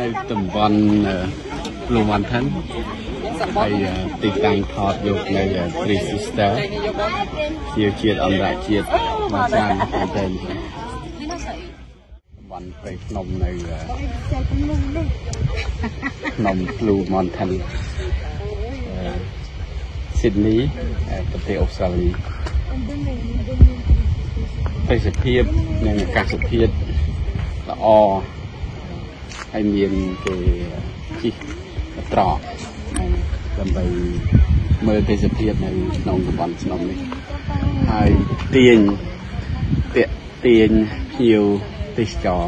នៅតំបន់លំវ៉ាន់ឋានហើយទីតាំងថតយកនៅ Three Sister ជាជាតិអន្តរជាតិមកចានតែតំបន់ព្រៃភ្នំនៅភ្នំ Blue Mountain ស៊ីដនីប្រទេសអូស្ត្រាលីទេសភាពនិងអាកាសធាតុល្អ ហើយមានគេជិះត្រកដើម្បីមើលទេសភាពនៅក្នុងតំបន់ភ្នំនេះហើយទាញតាក់ទាញភ្ញៀវទេសចរ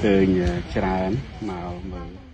ឃើញច្រើនមកមើល